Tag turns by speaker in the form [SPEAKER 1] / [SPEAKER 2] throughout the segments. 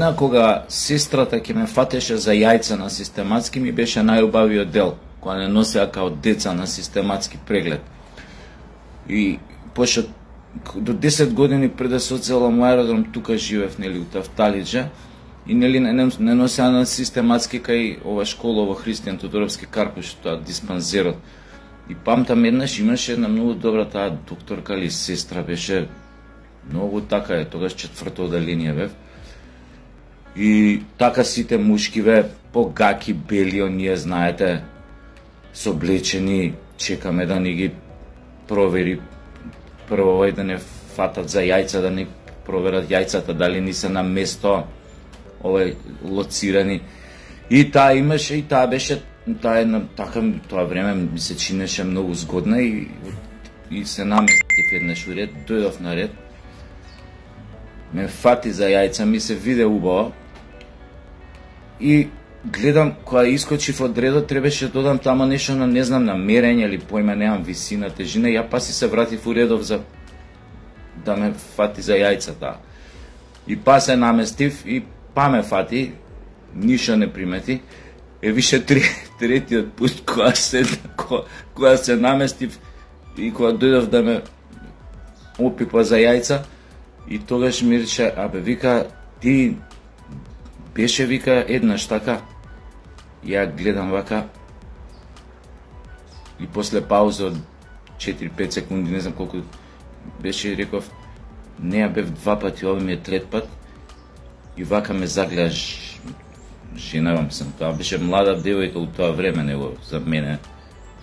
[SPEAKER 1] Она кога сестрата ќе ме фатеше за јајца на систематски ми беше најубавиот дел, кога не носеа као деца на систематски преглед. И пошто до 10 години пред да се оцелам аеродром, тука живеев, нели, у Тафталиджа, и нели не, не, не носеа на систематски кај ова школа во Христијан Тодоровски Карпуш, тоа диспанзерот. И памтам еднаш имаше една многу добра таа докторка или сестра беше многу така е, тогаш четврто оделение бев. И така сите мушкиве погаки бели оние знаете соблечени чекаме да ни ги провери прво овој да не фатат за јајца да ни проверат јајцата дали ни се на место овој лоцирани. И таа имаше и таа беше таа една така тоа време ми се чинеше многу згодна и и се наместив еднаш уред дојдов на ред, ме фати за јајца, ми се виде убаво и гледам кога искочив од редот требаше да додам тама нешто на не знам на мерење или појма немам висина, тежина, ја паси се вратив у редов за да ме фати за јајцата. И па се наместив и па ме фати, ништо не примети. Е више три, третиот пут кога се кога, кога се наместив и кога дојдов да ме опипа за јајца и тогаш ми рече, абе вика ти беше вика еднаш така. Ја гледам вака и после пауза од 4-5 секунди, не знам колку беше реков, не ја бев два пати, ова ми е трет пат и вака ме загледаш женавам се, тоа беше млада девојка у тоа време него за мене.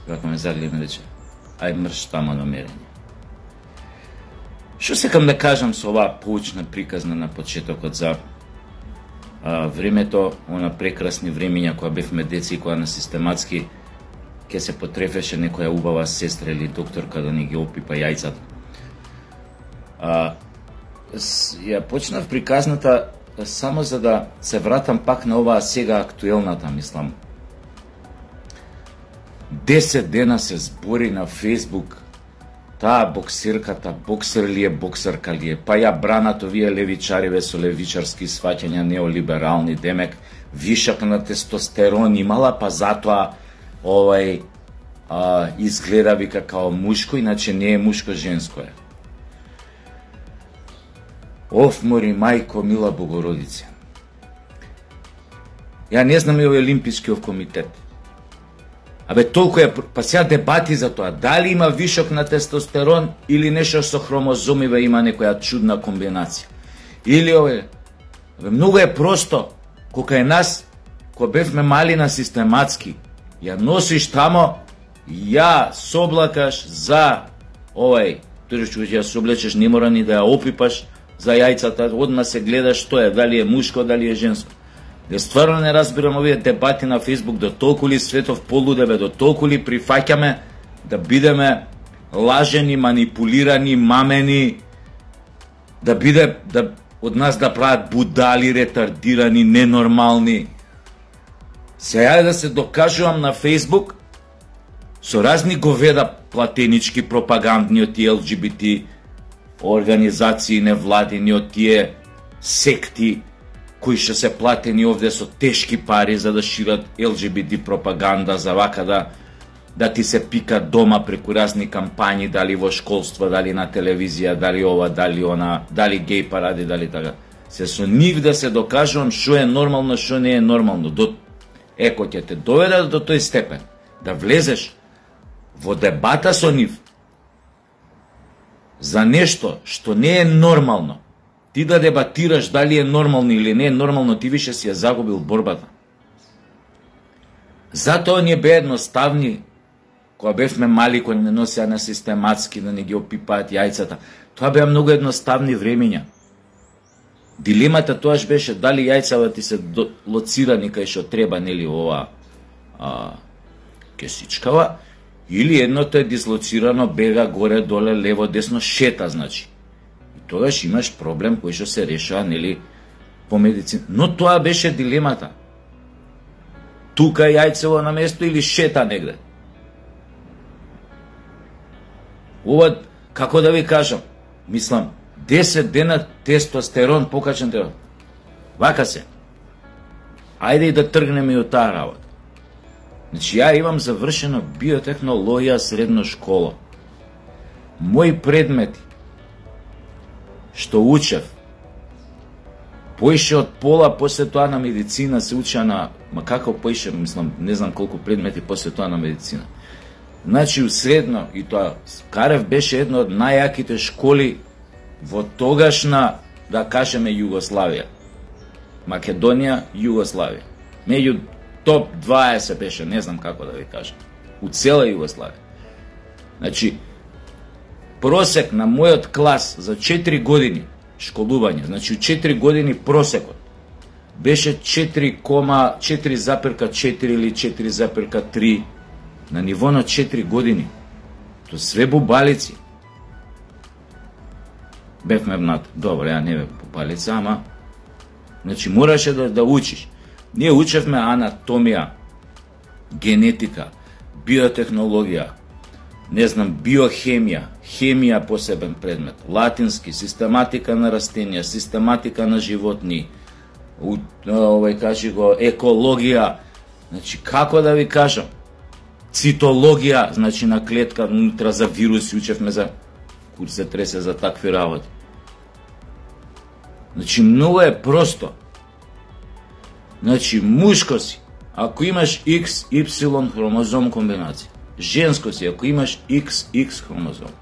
[SPEAKER 1] Вака ме загледа ме рече, ај мрш тама намерење. Што секам да кажам со оваа поучна приказна на почетокот за времето, она прекрасни времења која бевме деци и која на систематски ќе се потрефеше некоја убава сестра или докторка да ни ги опипа јајцата. А, ја почнав приказната само за да се вратам пак на оваа сега актуелната, мислам. 10 дена се збори на Фейсбук таа боксерката, боксер ли е, боксерка ли е, па ја бранат овие левичариве со левичарски сваќања неолиберални, демек вишак на тестостерон имала, па затоа овај а, изгледа вика као мушко, иначе не е мушко, женско е. Оф, мори, мајко, мила Богородице. Ја не знам и овој Олимпискиот комитет. Абе, толку е, па сега дебати за тоа, дали има вишок на тестостерон или нешто со хромозомиве има некоја чудна комбинација. Или ове, абе, многу е просто, кога е нас, кога бевме мали на систематски, ја носиш тамо, ја соблакаш за овај, тој што ја соблечеш, не мора ни да ја опипаш, за јајцата, одма се гледа што е, дали е мушко, дали е женско. Ја стварно не разбирам овие дебати на Фейсбук, до толку ли светов полудебе, до толку ли прифаќаме да бидеме лажени, манипулирани, мамени, да биде, да, од нас да прават будали, ретардирани, ненормални. Сега да се докажувам на Фейсбук со разни говеда платенички пропагандни од тие ЛГБТ организации невладини од тие секти кои што се платени овде со тешки пари за да шират ЛГБТ пропаганда за вака да да ти се пика дома преку разни кампањи, дали во школство, дали на телевизија, дали ова, дали она, дали геј паради, дали така. Се со нив да се докажувам што е нормално, што не е нормално. До, еко ќе те доведат до тој степен, да влезеш во дебата со нив, за нешто што не е нормално, ти да дебатираш дали е нормално или не е нормално, ти више си ја загубил борбата. Затоа ние бе едноставни, кога бевме мали, кои не носеа на систематски, да не ги опипаат јајцата. Тоа беа многу едноставни времења. Дилемата тоаш беше дали јајцата да ти се лоцирани кај што треба, нели, ова а, кесичкава, Или едното е дислоцирано, бега горе, доле, лево, десно, шета, значи. Тогаш имаш проблем кој што се решава, нели, по медицина. Но тоа беше дилемата. Тука јајцево на место или шета негде. Ова, како да ви кажам, мислам, 10 дена тестостерон покачен треба. Вака се. Ајде и да тргнеме од таа работа. Значи, ја имам завршено биотехнологија средна школа. Мои предмети, што учев, поише од пола после тоа на медицина се уча на ма како поише, мислам, не знам колку предмети после тоа на медицина. Значи, у средно, и тоа, Карев беше една од најаките школи во тогашна, да кажеме, Југославија. Македонија, Југославија. Меѓу топ 20 беше, не знам како да ви кажам. У цела Југославија. Значи, просек на мојот клас за 4 години школување, значи 4 години просекот беше 4,4,4 или 4,3 на ниво на 4 години. То све бубалици. Бевме над, добро, ја не бев бубалица, ама значи мораше да, да учиш. Ние учевме анатомија, генетика, биотехнологија, не знам, биохемија, хемија посебен предмет, латински, систематика на растенија, систематика на животни, у овај кажи го екологија, значи како да ви кажам, цитологија, значи на клетка внутра за вируси учевме за кур се тресе за такви работи. Значи многу е просто. Значи мушко си, ако имаш X, Y хромозом комбинација. Женско си, ако имаш XX хромозом.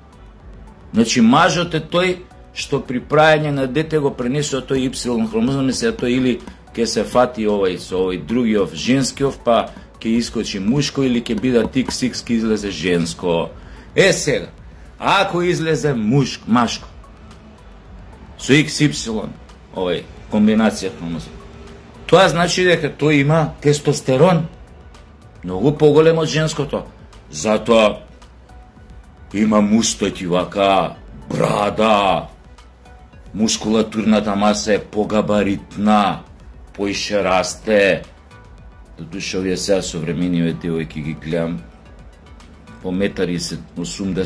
[SPEAKER 1] Значи мажот е тој што при прајање на дете го пренесува тој Y хромозом, се тој или ќе се фати овој со овој другиов женскиов, па ќе искочи мушко или ќе бидат XX ќе излезе женско. Е сега, ако излезе мушко, машко, со XY, овој комбинација хромозом, тоа значи дека тој има тестостерон, многу поголем од женското. Затоа има мустоти вака, брада, мускулатурната маса е погабаритна, поише расте. Дотуше овие сега современиве девојки ги гледам, по метари се 80 да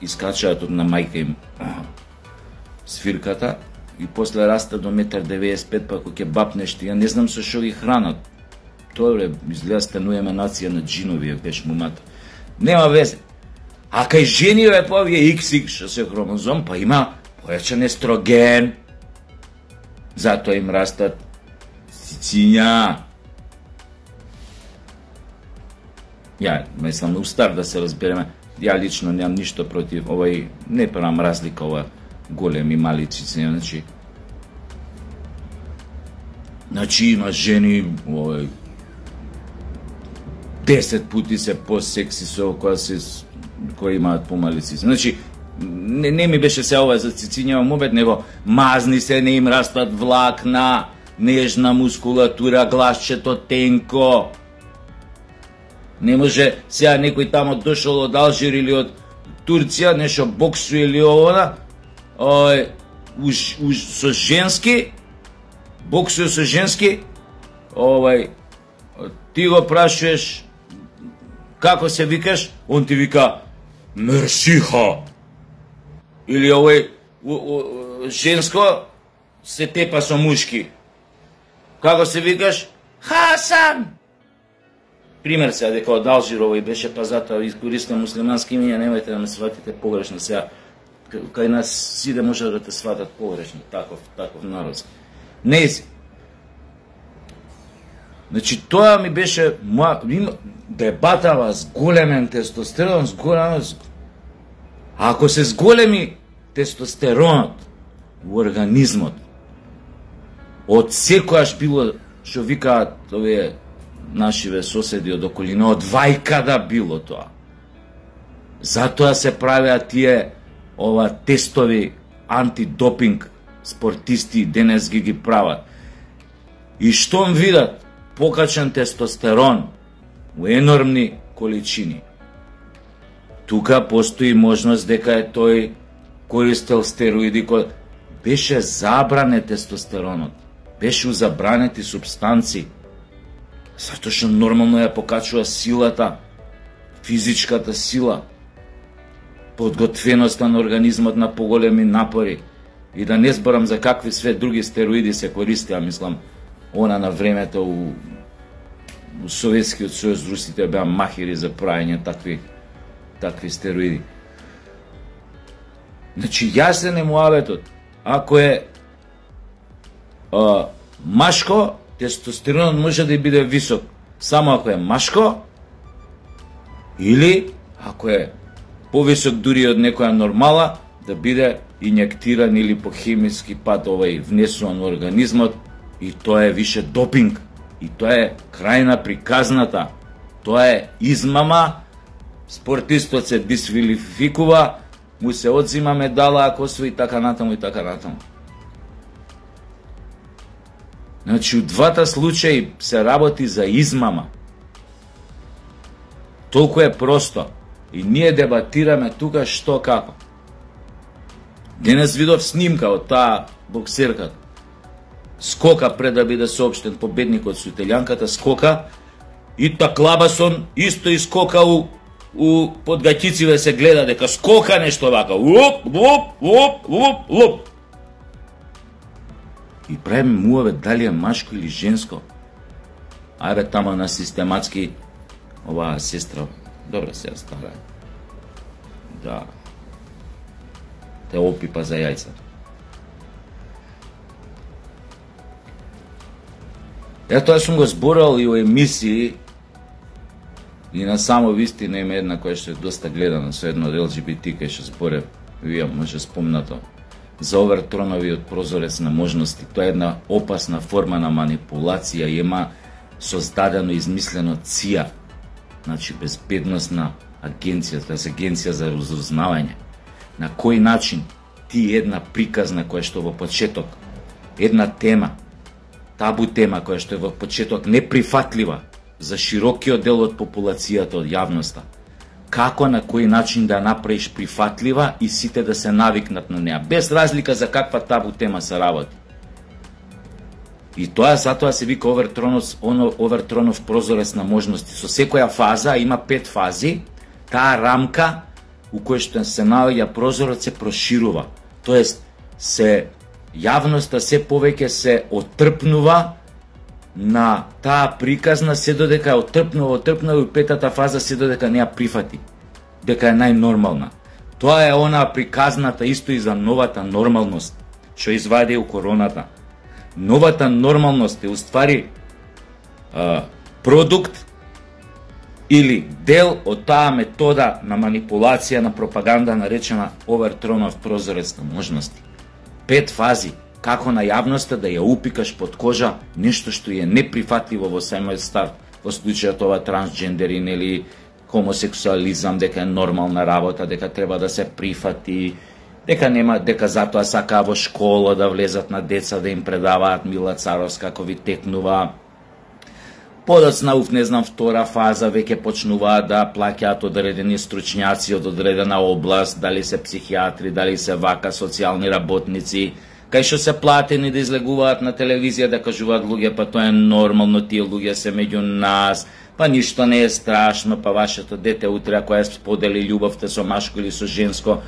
[SPEAKER 1] искачаат од на мајка им свирката и после расте до метар 95 па ако ќе бапнеш ти, ја не знам со што ги хранат. Тоа е, изгледа стануваме нација на джинови, беше мумата. Нема везе. А кај жениве па овие XX што се хромозом, па има појачен естроген. Затоа им растат сициња. Ја, мислам, устар да се разбереме. Ја лично немам ништо против овој, не правам разлика ова големи мали цицини, значи Значи има жени овој, 10 пути се посекси со која се кои имаат помали цици. Значи, не, не ми беше се ова за цициња мобет, него мазни се, не им растат влакна, нежна мускулатура, гласчето тенко. Не може сега некој тамо дошол од Алжир или од Турција, нешто боксу или ова, ој, уж, уж со женски, боксу со женски, овај, ти го прашуваш како се викаш, он ти вика Мерсиха. Или овој женско се тепа со мушки. Како се викаш? Хасан. Пример се дека од Алжир овој беше па затоа искористам муслимански имиња, немајте да ме сватите погрешно сега. Кај нас сите може да те сватат погрешно, таков, таков народ. Не си. Значи тоа ми беше моја има да дебатава с големен тестостерон, с големен Ако се зголеми тестостеронот во организмот, од секојаш било што викаат овие нашиве соседи од околина, од вајкада било тоа. Затоа се правеа тие ова тестови антидопинг спортисти денес ги ги прават. И штом видат покачен тестостерон во енормни количини. Тука постои можност дека е тој користел стероиди кој беше забране тестостеронот. Беше узабранети субстанци. Затоа што нормално ја покачува силата, физичката сила, подготвеноста на организмот на поголеми напори. И да не зборам за какви све други стероиди се користеа, мислам, она на времето у Советскиот сојуз русите беа махири за правење такви такви стероиди. Значи, јасен е муабетот. Ако е а, машко, тестостеронот може да биде висок само ако е машко или ако е повисок дури од некоја нормала, да биде инјектиран или по хемиски пат овај внесуван во организмот и тоа е више допинг и тоа е крајна приказната тоа е измама спортистот се дисвилификува му се одзима медала ако освои така натаму и така натаму Значи, у двата случаи се работи за измама. Толку е просто. И ние дебатираме тука што како. Денес видов снимка од таа боксерка. Скока пред да биде сообштен победникот со италијанката, скока и та Клабасон исто скока у у подгатициве да се гледа дека скока нешто вака. Луп, луп, луп, луп, луп и правиме муаве дали е машко или женско. Ајде тама на систематски оваа сестра, добра се стара. Да. да. Те опипа за јајцата. Ја тоа сум го зборал и во емисии и на само вистина има една која што е доста гледана со едно од ЛГБТ кај што зборев, вие може спомнато за овертроновиот прозорец на можности. Тоа е една опасна форма на манипулација и има создадено измислено ЦИА, значи безбедносна агенција, тоа е агенција за разузнавање. На кој начин ти една приказна која што во почеток една тема, табу тема која што е во почеток неприфатлива за широкиот дел од популацијата од јавноста, како на кој начин да направиш прифатлива и сите да се навикнат на неа, без разлика за каква табу тема се работи. И тоа затоа се вика овертронов, оно овертронов прозорец на можности. Со секоја фаза има пет фази, таа рамка у која што се наоѓа прозорец се проширува. Тоест, се јавноста се повеќе се отрпнува на таа приказна се додека ја отрпнува, отрпнува и петата фаза се додека не ја прифати, дека е најнормална. Тоа е она приказната исто и за новата нормалност, што извади у короната. Новата нормалност е уствари е, продукт или дел од таа метода на манипулација на пропаганда наречена овертронов прозорец на можности. Пет фази – како на јавноста да ја упикаш под кожа нешто што е неприфатливо во самиот старт, во случајот ова трансгендерин или хомосексуализам, дека е нормална работа, дека треба да се прифати, дека нема дека затоа сакаа во школа да влезат на деца да им предаваат Мила Царовска како ви текнува. Подоцна уф, не знам, втора фаза веќе почнуваат да плаќаат одредени стручњаци од одредена област, дали се психијатри, дали се вака социјални работници, кај што се платени да излегуваат на телевизија да кажуваат луѓе, па тоа е нормално, тие луѓе се меѓу нас, па ништо не е страшно, па вашето дете утре ако ја сподели љубовта со машко или со женско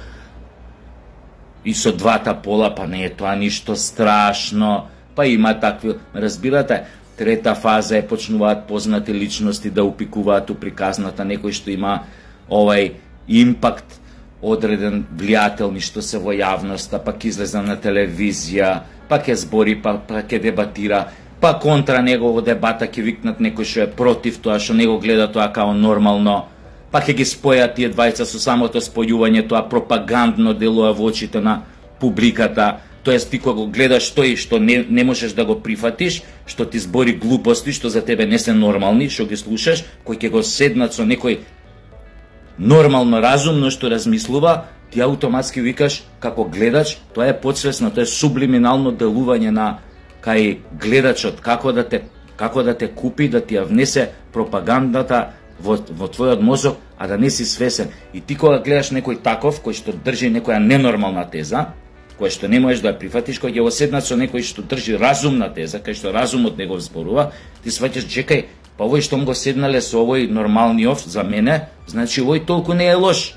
[SPEAKER 1] и со двата пола, па не е тоа ништо страшно, па има такви, разбирате, трета фаза е почнуваат познати личности да упикуваат у приказната некој што има овај импакт одреден влијател што се во јавноста, па ќе излезе на телевизија, па ќе збори, па, па ќе дебатира, па контра него во дебата ќе викнат некој што е против тоа, што него гледа тоа као нормално, па ќе ги спојат тие двајца со самото спојување, тоа пропагандно делува во очите на публиката, тоест ти кога го гледаш тој што не, не можеш да го прифатиш, што ти збори глупости, што за тебе не се нормални, што ги слушаш, кој ќе го седнат со некој нормално, разумно што размислува, ти автоматски викаш како гледач, тоа е подсвесно, тоа е сублиминално делување на кај гледачот, како да те како да те купи, да ти ја внесе пропагандата во, во твојот мозок, а да не си свесен. И ти кога гледаш некој таков, кој што држи некоја ненормална теза, која што не можеш да ја прифатиш, кој ќе оседнат со некој што држи разумна теза, кај што разумот него зборува, ти сваќаш, чекај, Па овој што го седнале со овој нормалниот за мене, значи овој толку не е лош.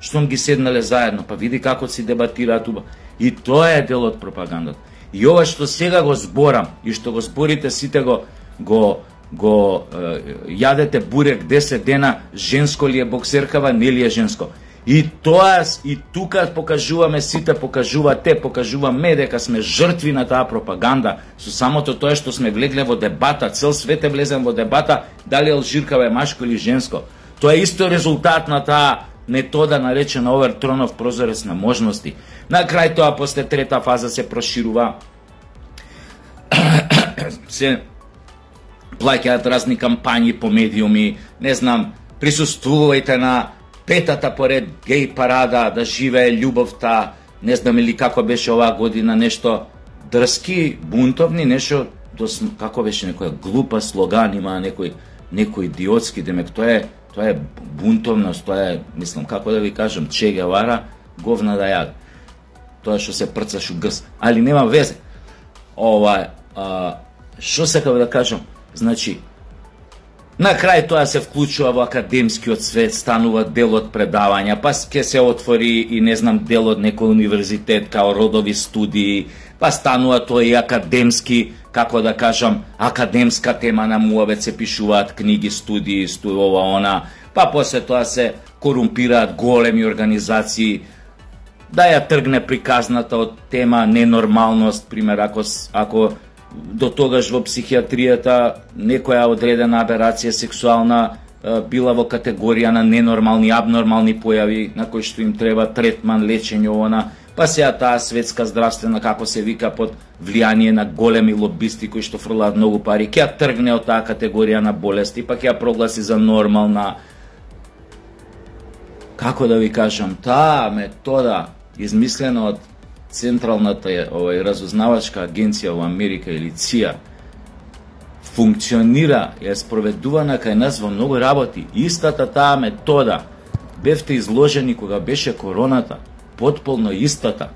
[SPEAKER 1] Што ги седнале заедно, па види како си дебатираат туба. И тоа е дел од пропагандата. И ова што сега го зборам и што го зборите сите го го го е, јадете бурек 10 дена, женско ли е боксеркава, нели е женско. И тоа и тука покажуваме сите, покажува те, покажуваме дека сме жртви на таа пропаганда со самото тоа што сме влегле во дебата, цел свет е влезен во дебата дали Алжиркава е машко или женско. Тоа е исто резултат на таа метода наречена овертронов прозорец на можности. На крај тоа после трета фаза се проширува се плаќаат разни кампањи по медиуми, не знам, присуствувајте на петата поред гей парада, да живее љубовта, не знам или како беше оваа година, нешто дрски, бунтовни, нешто дос, како беше некоја глупа слоган, има некој некој идиотски, демек тоа е тоа е бунтовност, тоа е, мислам, како да ви кажам, Че Гевара, говна да ја. Тоа што се прцаш у грс, али нема везе. Ова, а, што сакав да кажам? Значи, На крај тоа се вклучува во академскиот свет, станува дел од предавања, па ќе се отвори и не знам дел од некој универзитет као родови студии, па станува тоа и академски, како да кажам, академска тема на муавет се пишуваат книги, студии, стуи ова она, па после тоа се корумпираат големи организации, да ја тргне приказната од тема ненормалност, пример, ако, ако до тогаш во психијатријата некоја одредена аберација сексуална била во категорија на ненормални, абнормални појави на кои што им треба третман, лечење, она, па сега таа светска здравствена, како се вика, под влијание на големи лобисти кои што фрлаат многу пари, ќе ја тргне од таа категорија на болести, па ќе ја прогласи за нормална. Како да ви кажам, таа метода измислена од Централната овај разузнавачка агенција во Америка или ЦИА функционира и е спроведувана кај нас во многу работи. Истата таа метода бевте изложени кога беше короната, потполно истата.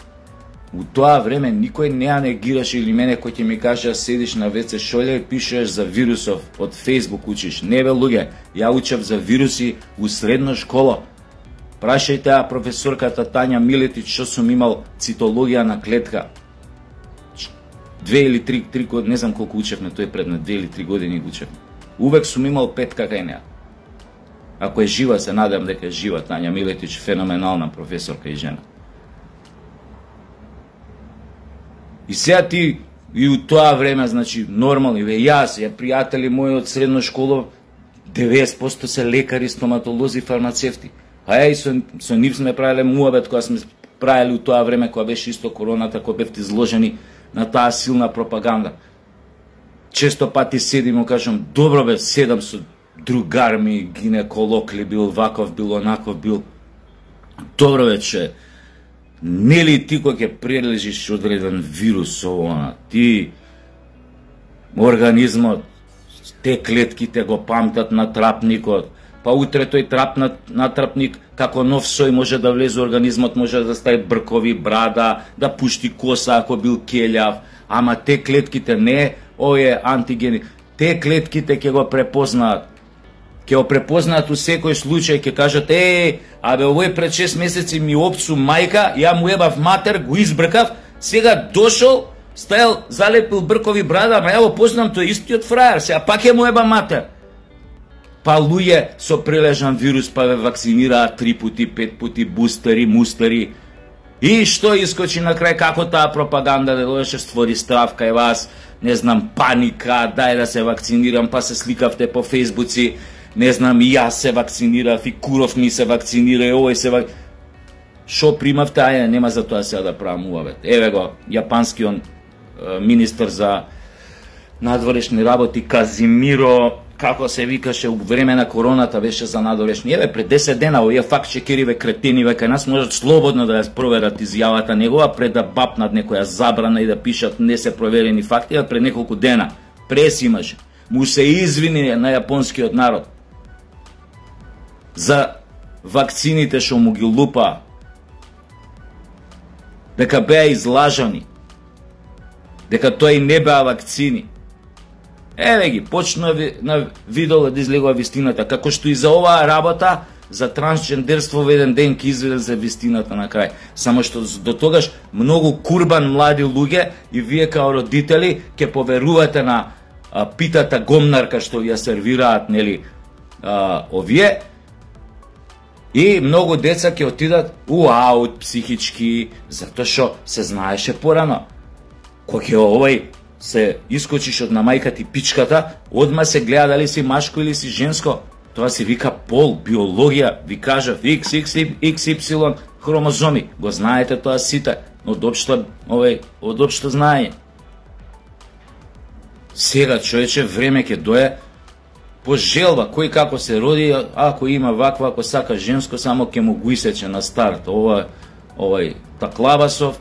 [SPEAKER 1] У тоа време никој не ја негираше или мене кој ќе ми каже седиш на ВЦ шолја и пишеш за вирусов од Фейсбук учиш. Не бе луѓе, ја учев за вируси у средна школа Прашајте а професорката Тања Милетич што сум имал цитологија на клетка. Две или три, три години, не знам колку учевме тој на две или три години учевме. Увек сум имал пет кај неа. Ако е жива, се надам дека е жива Тања Милетич, феноменална професорка и жена. И сега ти и у тоа време, значи, нормално, ве јас, ја пријатели мои од средно школа, 90% се лекари, стоматолози, фармацевти. А ја и со, со нив сме правеле муабет која сме правеле у тоа време кога беше исто короната, која бевте изложени на таа силна пропаганда. Често пати седим и кажам, добро бе, седам со другар ми, гинеколог ли бил, ваков бил, онаков бил. Добро бе, че нели ти кој ќе прележиш одреден вирус ова, ти организмот, те клетките го памтат на трапникот, па утре тој трапнат натрапник како нов сој може да влезе организмот, може да стаи бркови, брада, да пушти коса ако бил келјав, ама те клетките не, овие антигени, те клетките ќе го препознаат. Ќе го препознаат у секој случај, ќе кажат, е, абе, овој пред 6 месеци ми опсу мајка, ја му ебав матер, го избркав, сега дошол, стајал, залепил бркови брада, ама ја го познам тој истиот фраер, сега пак ја му еба матер па луѓе со прележан вирус па ве вакцинираат три пути, пет пути, бустери, мустери. И што искочи на крај, како таа пропаганда да дојдеше да створи страв кај вас, не знам, паника, дај да се вакцинирам, па се сликавте по фейсбуци, не знам, и јас се вакцинирав, и Куров ми се вакцинира, и овој се вакцинира. Шо примавте, ајде, нема за тоа сега да правам увавет. Еве го, јапанскиот министр за надворешни работи Казимиро како се викаше у време на короната беше за надорешни. Еве пред 10 дена овие факт чекириве кретини века нас можат слободно да ја проверат изјавата негова пред да бапнат некоја забрана и да пишат не се проверени факти, а пред неколку дена прес имаше. Му се извини на јапонскиот народ за вакцините што му ги лупа дека беа излажани дека тој не беа вакцини Еве ги, почна на видола да излегува вистината, како што и за оваа работа за трансгендерство во еден ден ќе изведе за вистината на крај. Само што до тогаш многу курбан млади луѓе и вие као родители ќе поверувате на а, питата гомнарка што ја сервираат нели а, овие И многу деца ќе отидат у аут психички, затоа што се знаеше порано. кој ќе овој се искочиш од на мајка ти пичката, одма се гледа дали си машко или си женско. Тоа се вика пол, биологија, ви кажав XY, XY хромозоми. Го знаете тоа сите, од општо, овој, од општо знаење. Сега човече време ќе дое по желба, кој како се роди, ако има ваква, ако сака женско, само ќе му го исече на старт. Ова, овај таклабасов,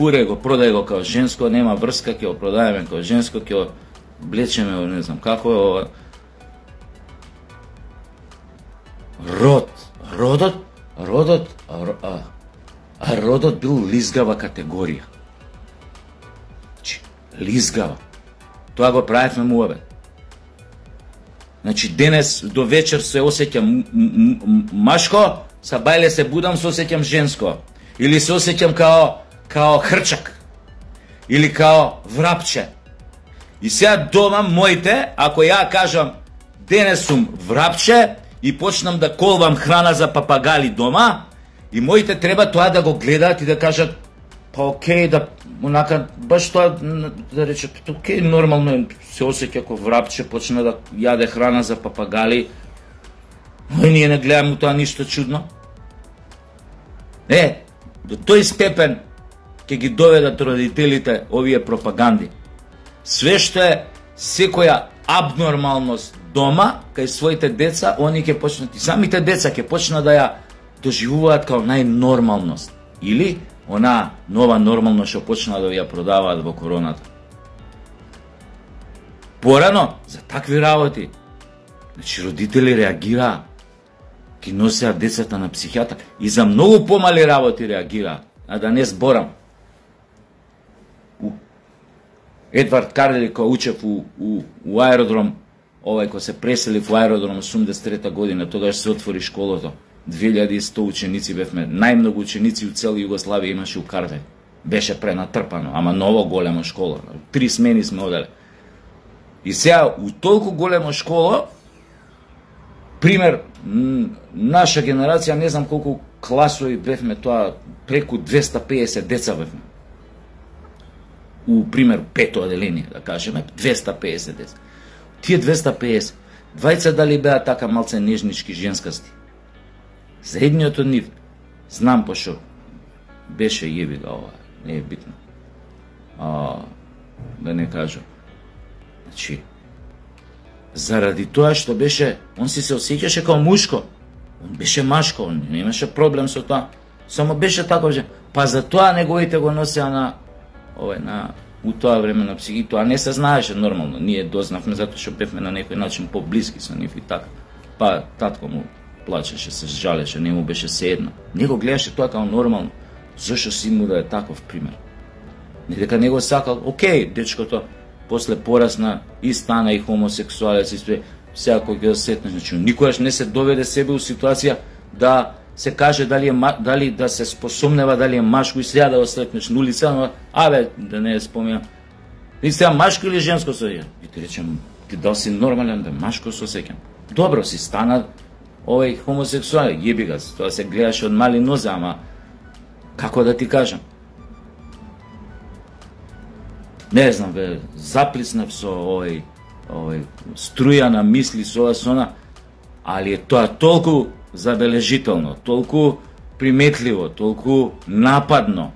[SPEAKER 1] фуре го, продај го као женско, нема врска, ќе го продаеме као женско, ќе го блечеме, не знам како е ова. Род, родот, родот, а, а, а родот бил лизгава категорија. Чи, лизгава. Тоа го правевме муабет. Значи денес до вечер се осеќам машко, са бајле се будам се осеќам женско. Или се осеќам као као хрчак. Или као врапче. И сега дома моите, ако ја кажам денес сум врапче и почнам да колвам храна за папагали дома, и моите треба тоа да го гледаат и да кажат па окей, да онака баш тоа да рече окей, нормално се осеќа како врапче почна да јаде храна за папагали. Но ние не гледаме тоа ништо чудно. Е, до тој степен ќе ги доведат родителите овие пропаганди. Све што е секоја абнормалност дома кај своите деца, они ќе почнат и самите деца ќе почнат да ја доживуваат као најнормалност. Или она нова нормалност што почна да ја продаваат во короната. Порано, за такви работи, значи родители реагираа, ги носеа децата на психијатар и за многу помали работи реагираа, а да не зборам. У Едвард Кардели кој учев у, у, у аеродром, овај кој се пресели во аеродром 83 година, тогаш се отвори школото 2100 ученици бевме, најмногу ученици у цела Југославија имаше у Карве. Беше пренатрпано, ама ново голема школа. Три смени сме оделе. И сега, у толку голема школа, пример, наша генерација, не знам колку класови бевме тоа, преку 250 деца бевме. У, пример, пето оделение, да кажеме, 250 деца. Тие 250, двајца дали беа така малце нежнички женскасти За едниот од нив, знам пошо беше јеби га ова, не е битно. А, да не кажам. Значи, заради тоа што беше, он си се осеќаше као мушко. Он беше машко, он немаше проблем со тоа. Само беше таков же. Па за тоа неговите го носеа на овој на у тоа време на психи, тоа не се знаеше нормално. Ние дознавме затоа што бевме на некој начин поблиски со нив и така. Па татко му плачеше, се жалеше, не му беше седно. Не го гледаше тоа како нормално. Зошто син му да е таков пример? Не дека не го сакал, окей, дечкото после порасна и стана и хомосексуалец и све, сега кој ги да сетне, значи никогаш не се доведе себе у ситуација да се каже дали е дали да се способнева дали е машко и сега да го сретнеш на улица, но абе да не спомена. И сега машко или женско се И ти речем, ти дал си нормален да машко се осеќам. Добро си стана овој хомосексуал, јеби га, тоа се гледаше од мали нозе, ама како да ти кажам? Не знам, бе, заплиснав со овој, овој струја на мисли со ова со она, али е тоа толку забележително, толку приметливо, толку нападно.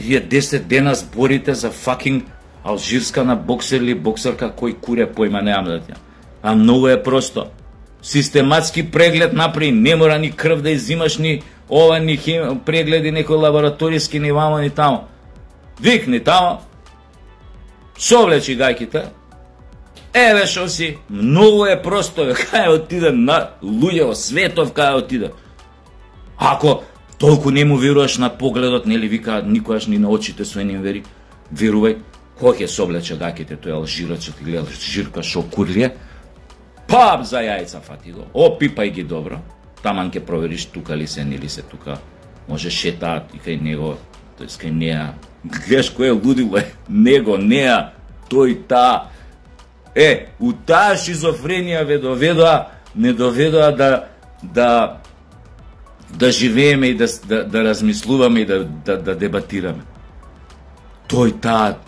[SPEAKER 1] Вие 10 дена зборите за факинг алжирска на боксер или боксерка кој куре појма неам да ти. А многу е просто систематски преглед напри, не мора ни крв да изимаш ни ова ни хим, прегледи некои лабораториски ни вамо ни тамо. Викни тамо, совлечи гајките, еве шо си, многу е просто, кај да отиде на луѓе во светов, кај да отиде. Ако толку не му веруваш на погледот, нели вика, никогаш ни на очите со не вери, верувај, кој ќе совлече гаките, тој алжирачот или ти шо курлија, Пап за јајца фати го, опипај ги добро. таман ќе провериш тука ли се, нели се тука. Може шетаат и кај него, Тој кај неа. Гледаш кој е лудило е, него, неа, тој, та. Е, у таа шизофренија ве доведоа, не доведоа да, да, да живееме и да, да, да размислуваме и да, да, да дебатираме. Тој, таа,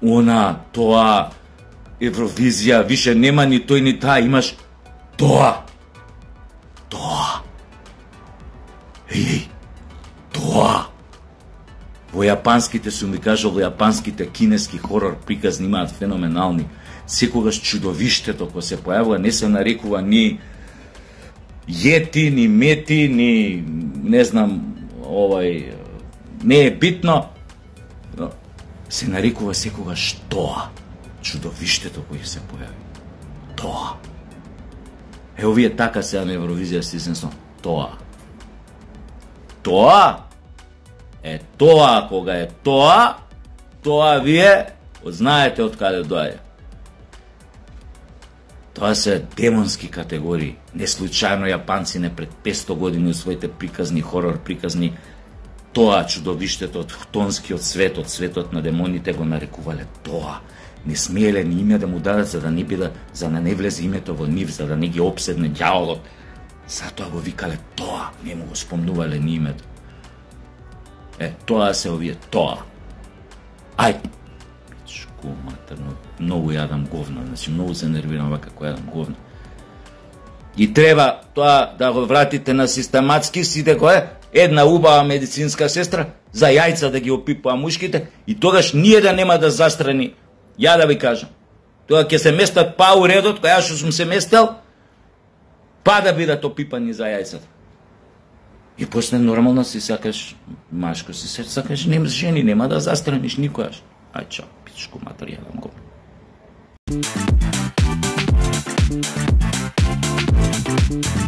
[SPEAKER 1] она, тоа, Евровизија, више нема ни тој ни таа, имаш тоа. Тоа. Еј, тоа. Во јапанските сум ви кажал, во јапанските кинески хорор приказни имаат феноменални. Секогаш чудовиштето кој се појавува не се нарекува ни јети, ни мети, ни не знам, овај не е битно. Се нарекува секогаш тоа чудовиштето кој се појави. Тоа. Е, овие така се на Евровизија Сисенсон. Тоа. Тоа? Е, тоа, кога е тоа, тоа вие знаете од каде доаѓа. Тоа се демонски категории. Неслучајно јапанци не пред 500 години у своите приказни хорор приказни тоа чудовиштето од хтонскиот свет, од светот на демоните го нарекувале тоа не смееле ни име да му дадат за да не биде да, за да не влезе името во нив, за да не ги обседне ѓаволот. Затоа го викале тоа, не му го спомнувале ни името. Е, тоа се овие тоа. Ај, шко матерно, многу јадам говна, значи многу се нервирам вака кога јадам говна. И треба тоа да го вратите на систематски, сите кое една убава медицинска сестра за јајца да ги опипува мушките и тогаш ние да нема да застрани Ја да ви кажам. Тоа ќе се местат па уредот редот, која што сум се местел, па да бидат опипани за јајцата. И после нормално си сакаш машко, си сакаш нема жени, нема да застраниш никојаш. Ај чао, пичко материјалам го. Thank you.